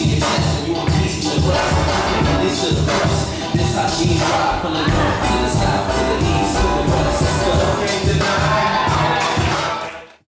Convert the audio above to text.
see the test, you want peace in the breast. This to the first, this how G's ride from the north to the south.